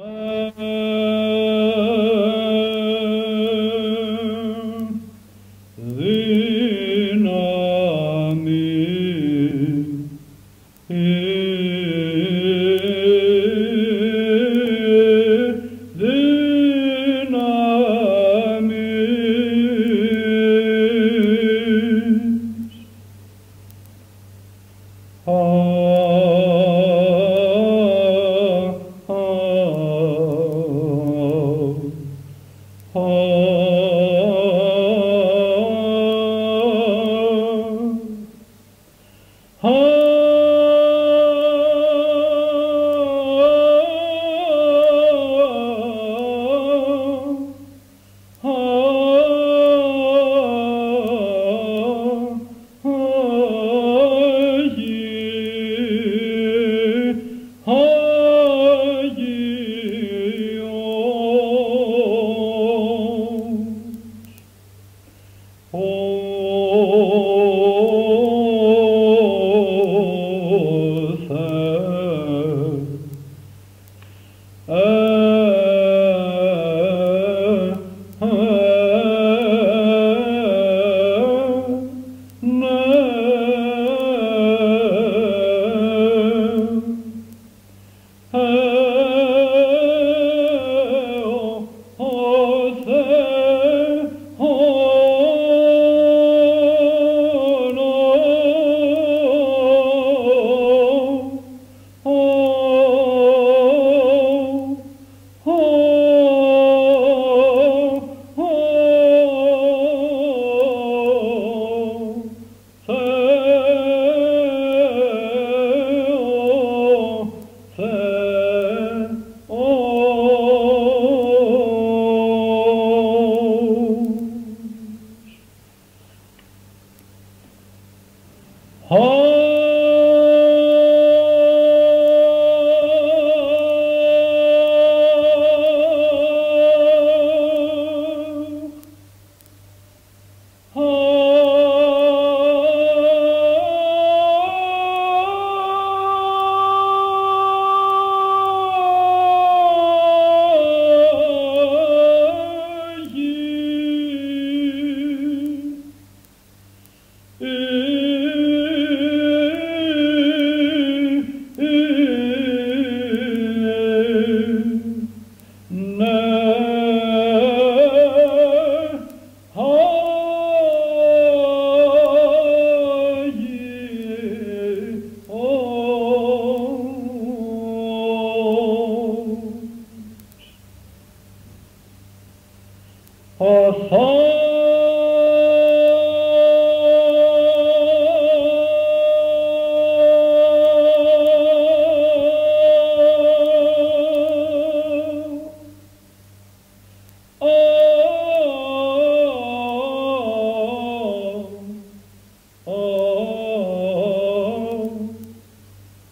Uh... Oh.